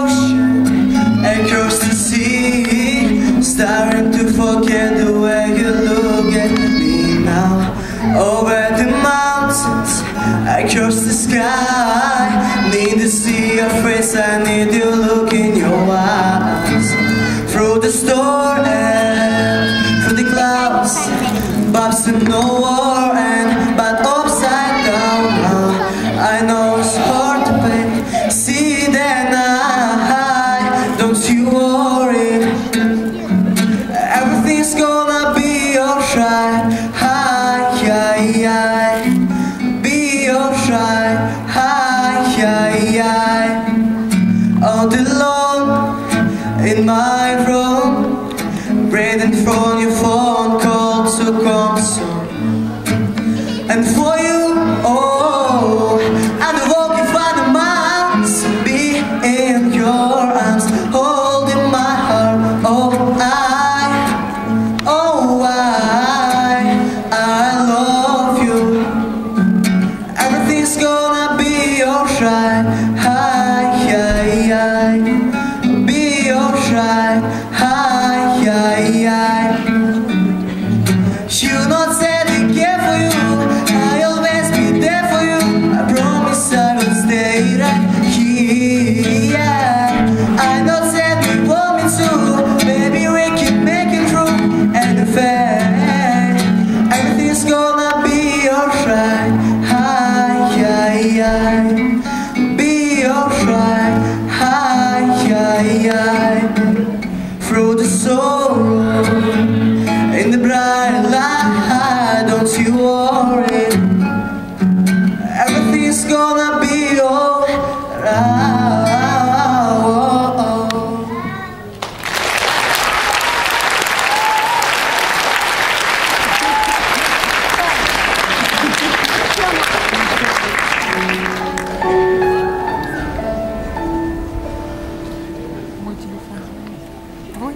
ocean across the sea Starting to forget the way you look at me now. Over the mountains, across the sky Need to see your face, I need to look Everything's gonna be alright. Hi, hi, hi. Be alright. Hi, hi, hi. All alone in my room, waiting for your phone call to come soon. And for you, light, don't you worry. Everything's gonna be alright. Мой телефон. Твой?